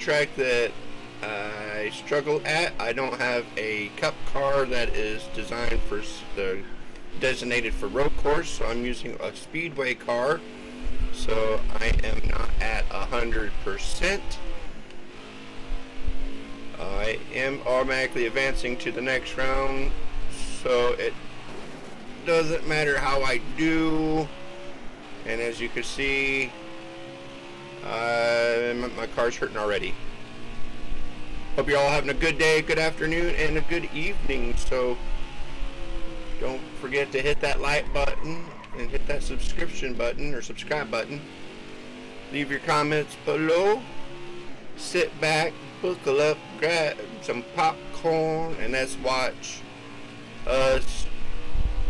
track that I struggle at. I don't have a cup car that is designed for the designated for road course, so I'm using a speedway car. So I am not at a hundred percent. I am automatically advancing to the next round, so it doesn't matter how I do. And as you can see, uh, my, car's hurting already. Hope you're all having a good day, good afternoon, and a good evening. So don't forget to hit that like button and hit that subscription button or subscribe button. Leave your comments below. Sit back, buckle up, grab some popcorn, and let's watch us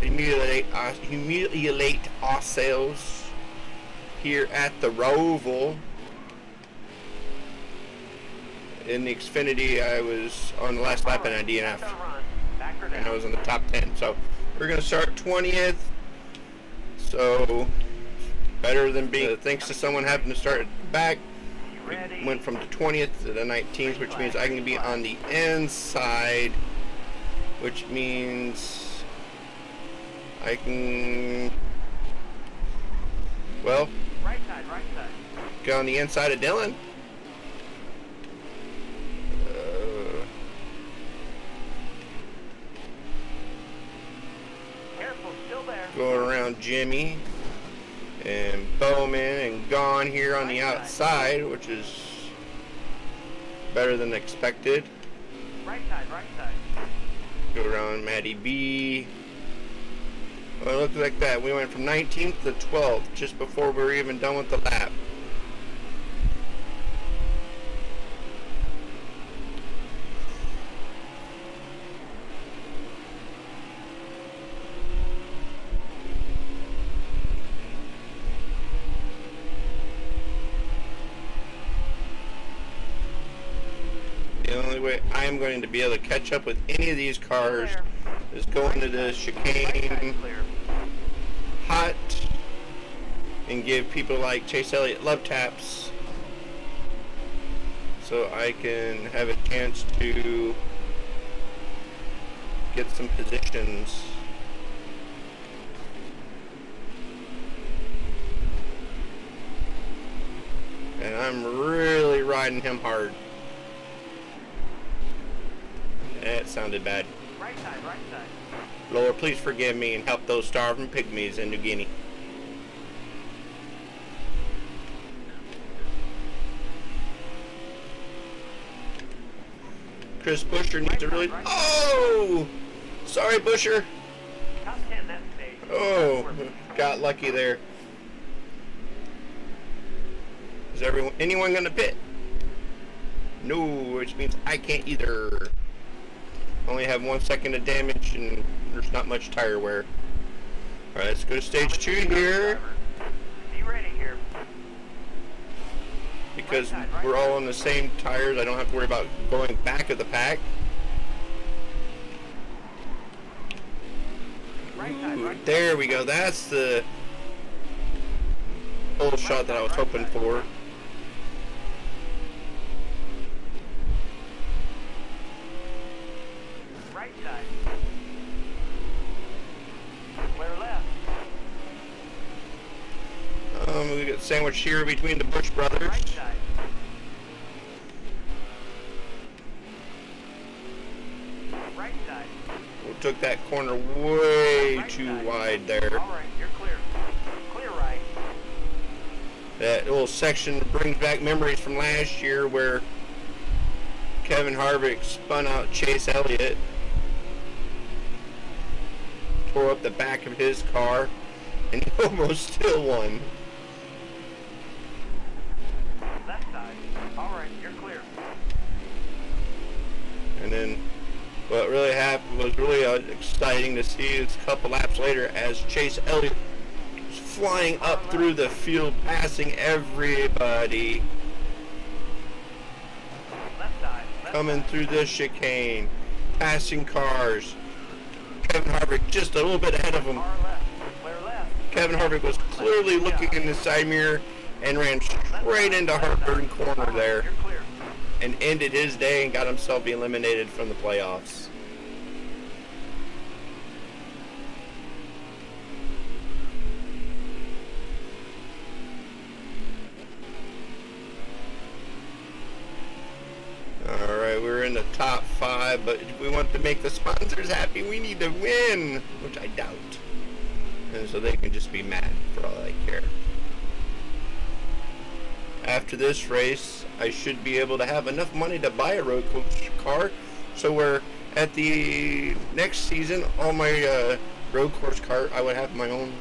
humiliate, uh, humiliate ourselves here at the Roval. In the Xfinity, I was on the last lap in a DNF, and I was in the top 10. So we're going to start 20th. So better than being, thanks to someone having to start back, we went from the 20th to the 19th, which means I can be on the inside, which means I can, well, side, right side. go on the inside of Dylan. Uh, Careful, still there. going around Jimmy and Bowman and Gone here on the outside, which is better than expected. Right side, right side. Go around Matty B. Well, it looks like that. We went from 19th to 12th just before we were even done with the lap. The only way I'm going to be able to catch up with any of these cars is going to the chicane and give people like Chase Elliott love taps so I can have a chance to get some positions. And I'm really riding him hard. That sounded bad. Right side, right side. Lord, please forgive me and help those starving pygmies in New Guinea. Chris Buescher needs to really. Oh! Sorry, Buescher. Top 10 that stage. Oh, got lucky there. Is everyone anyone gonna pit? No, which means I can't either. Only have one second of damage and there's not much tire wear. Alright, let's go to stage two here Be ready here. Because we're all on the same tires. I don't have to worry about going back of the pack. Right Ooh, there we go. That's the whole shot that I was hoping for. Um, we got sandwiched here between the Busch brothers. took that corner way right too side. wide there. Clear. Clear right. That little section brings back memories from last year where Kevin Harvick spun out Chase Elliott, tore up the back of his car, and he almost still won. That side. All right, you're clear. And then what really happened was really uh, exciting to see is a couple laps later as Chase Elliott was flying up through the field, passing everybody, coming through this chicane, passing cars. Kevin Harvick just a little bit ahead of him. Kevin Harvick was clearly looking in the side mirror and ran straight into Heartburn corner there. And ended his day and got himself eliminated from the playoffs. All right, we're in the top five, but we want to make the sponsors happy, we need to win, which I doubt. And so they can just be mad for all I care. After this race, I should be able to have enough money to buy a road course car. So where at the next season, all my uh, road course car, I would have my own.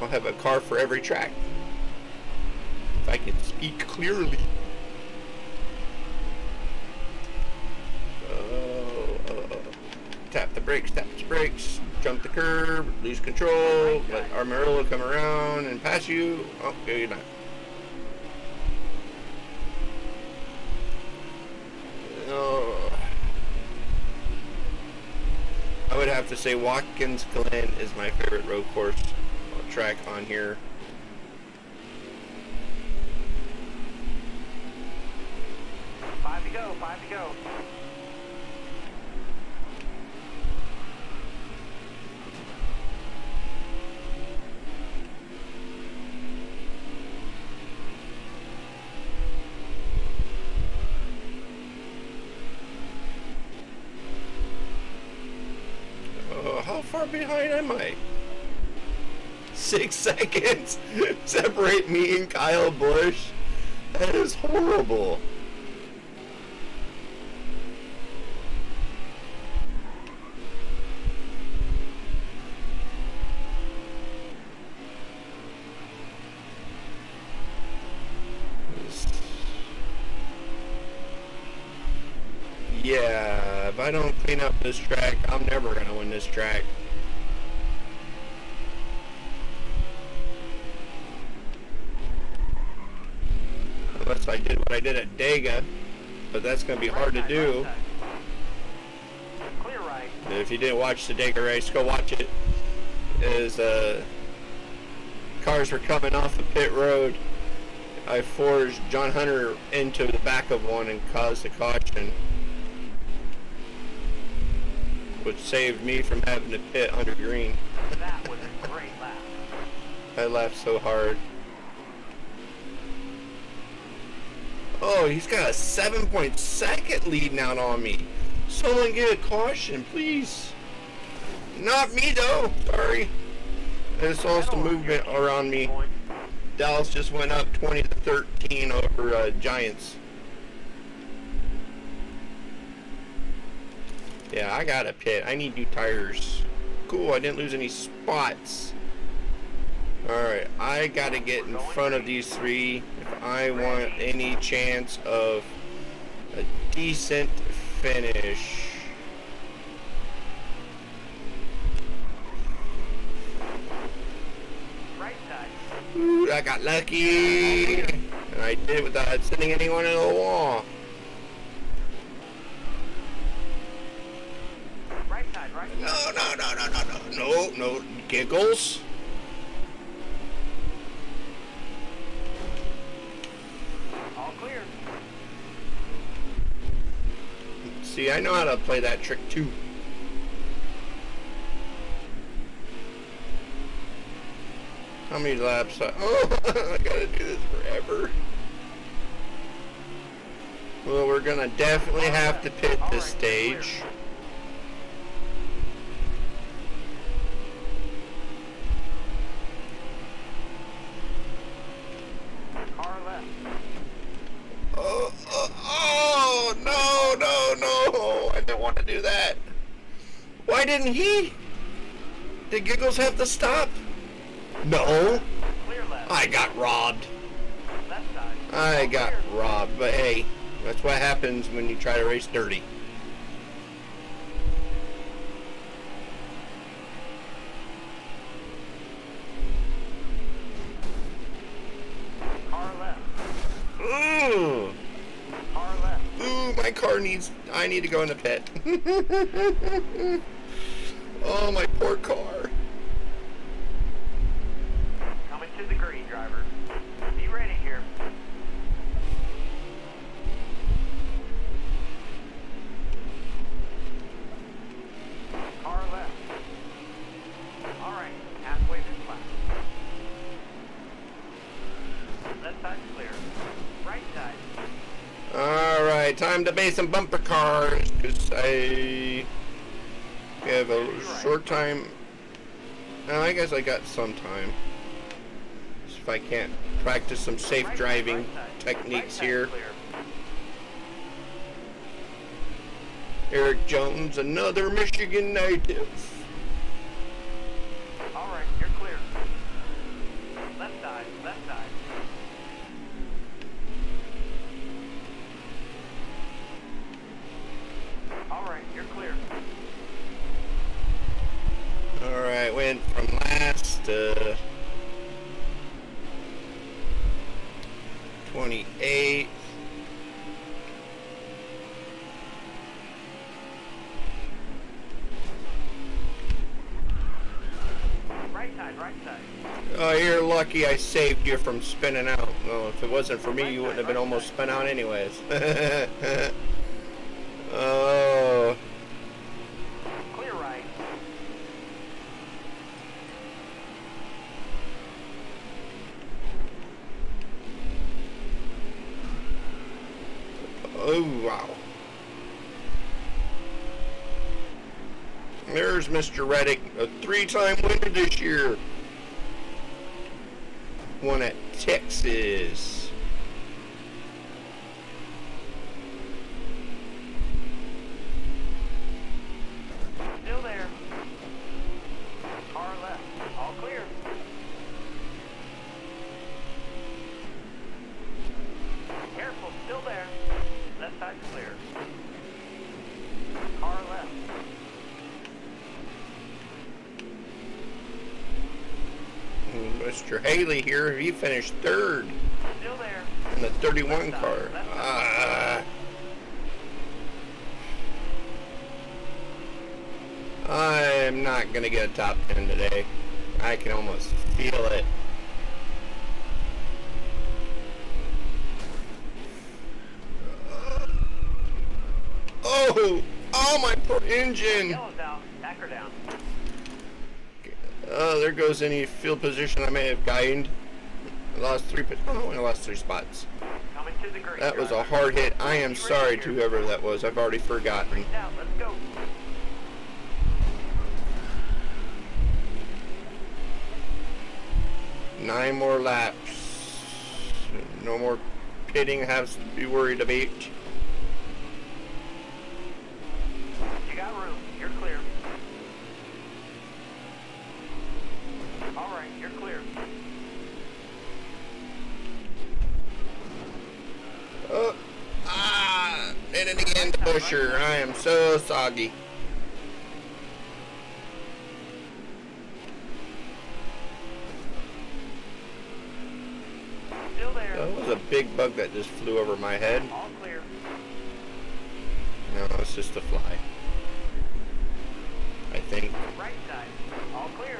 I'll have a car for every track. If I can speak clearly. Oh, oh, oh. Tap the brakes, tap the brakes, jump the curb, lose control, let Armarillo come around and pass you. Oh, okay, you're not. Would have to say Watkins Glen is my favorite road course track on here. Five to go. Five to go. Uh, how far behind am I? Six seconds separate me and Kyle Busch. That is horrible. Yeah, up this track, I'm never gonna win this track. Unless I did what I did at Dega, but that's gonna be hard to do. right side. Clear right. And if you didn't watch the Dega race, go watch it. As uh, cars were coming off the pit road, I forged John Hunter into the back of one and caused a caution, which saved me from having to pit under green. That was a great lap. I laughed so hard. Oh, he's got a seven point second lead now on me. Someone get a caution, please. Not me though. Sorry. I saw some movement around me. Dallas just went up 20 to 13 over uh, Giants. Yeah, I got a pit. I need new tires. Cool, I didn't lose any spots. Alright, I gotta get in front of these three if I want any chance of a decent finish. Ooh, I got lucky. And I did it without sending anyone in the wall. Right side. Right side. No, no, no, no, no, giggles. All clear. See, I know how to play that trick too. How many laps? I, oh, I gotta do this forever. Well, we're gonna definitely have to pit this stage. didn't he? Did Giggles have to stop? No. I got robbed. I got robbed, but hey, that's what happens when you try to race dirty. Ooh. Ooh, my car needs, I need to go in the pit. oh, my poor car. Coming to the green, driver. Be ready here. Car left. All right, halfway this lap. Left side's clear. Right side. All right, time to base some bumper cars because I have a short time. Oh, I guess I got some time. If I can't practice some safe driving techniques here. Erik Jones, another Michigan native. All right, you're clear. Left side, left side. All right, you're clear. All right, went from last to 28. Right side, right side. Oh, you're lucky I saved you from spinning out. Well, if it wasn't for me, you wouldn't have been almost spun out anyways. oh, Clear right. oh, wow. There's Mr. Reddick, a three-time winner this year. Won at Texas. Still there. Car left. All clear. Careful, still there. Left side's clear. Car left. Mr. Haley here, he finished third Still there. in the 31 car. Ah. I'm not gonna get a top 10 today. I can almost feel it. Oh! Oh, my poor engine! Yellow's out. Back her down. Oh, there goes any field position I may have gained. I lost three. Oh, I lost three spots. Coming to the green. That was a hard hit. I am sorry to whoever that was. I've already forgotten. Green's out. Let's go. Nine more laps. No more pitting has to be worried about. You got room. You're clear. All right, you're clear. Oh, ah, did it again, Buescher. I am so soggy. That was a big bug that just flew over my head. No, it's just a fly. I think. Right side. All clear.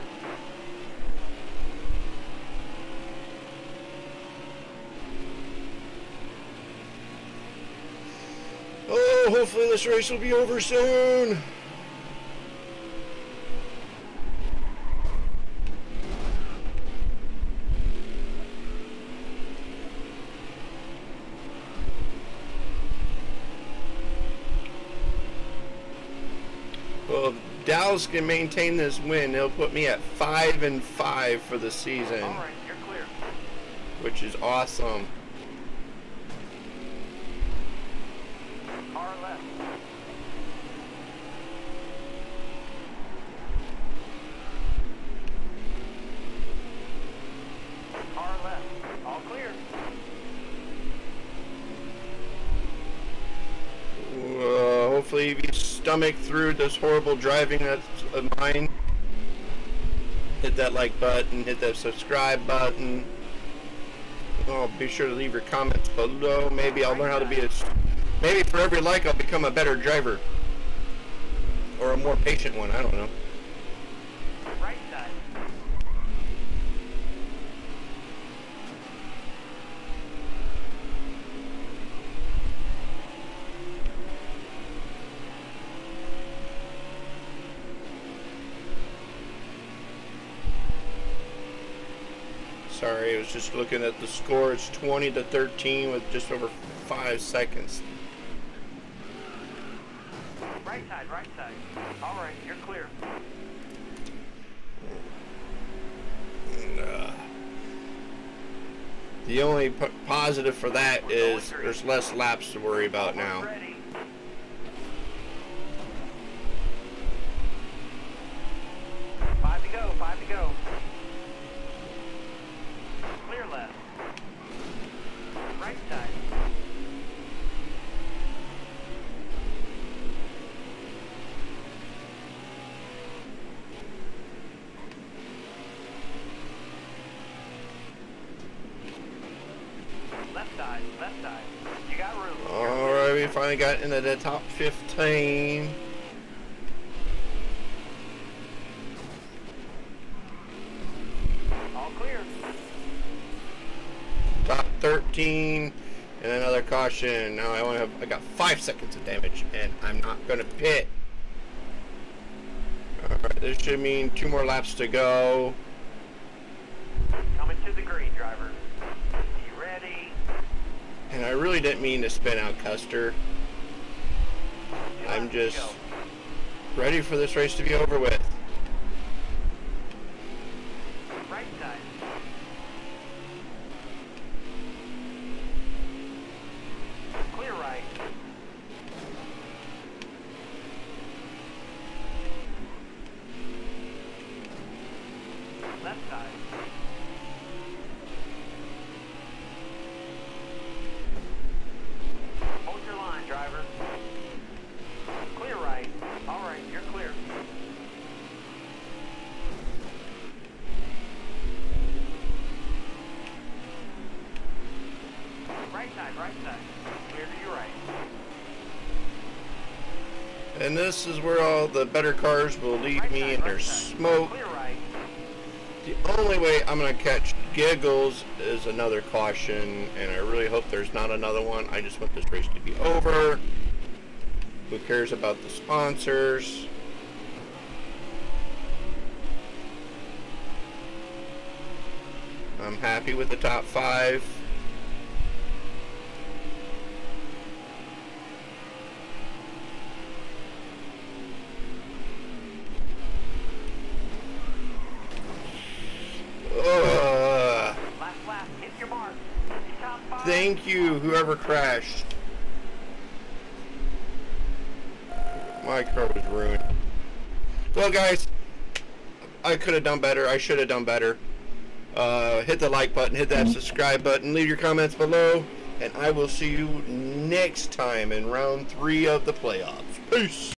Hopefully this race will be over soon. Well, if Dallas can maintain this win, it'll put me at five and five for the season, All right, you're clear. which is awesome. Car left. Car left. All clear. Uh, hopefully, you stomach through this horrible driving that's of mine, hit that like button, hit that subscribe button. Oh, be sure to leave your comments below. Maybe I'll learn how to be a. Maybe for every like, I'll become a better driver. Or a more patient one. I don't know. Right side. Sorry, I was just looking at the score. It's 20 to 13 with just over five seconds. Right side, right side. All right, you're clear. And, uh, the only p- positive for that is there's less laps to worry about now. Ready. Five to go, five to go. Clear left. Right side. Left side, left side. You got room. All right, we finally got into the top 15. All clear. Top 13, and another caution. Now I only have I got five seconds of damage, and I'm not gonna pit. All right, this should mean two more laps to go. And I really didn't mean to spin out Custer. I'm just ready for this race to be over with. Right side. Clear right. Left side. Hold your line, driver. Clear right. All right, you're clear. Right side, right side. Clear to your right. And this is where all the better cars will leave Right me side, in their side. smoke. Right. The only way I'm gonna catch giggles is another caution, and I really hope there's not another one. I just want this race to be over. Who cares about the sponsors? I'm happy with the top five. Ugh. Last lap. Hit your mark. Top five. Thank you, whoever crashed. My car was ruined. Well, guys, I could have done better. I should have done better. Uh, hit the like button, hit that subscribe button, leave your comments below, and I will see you next time in round three of the playoffs. Peace.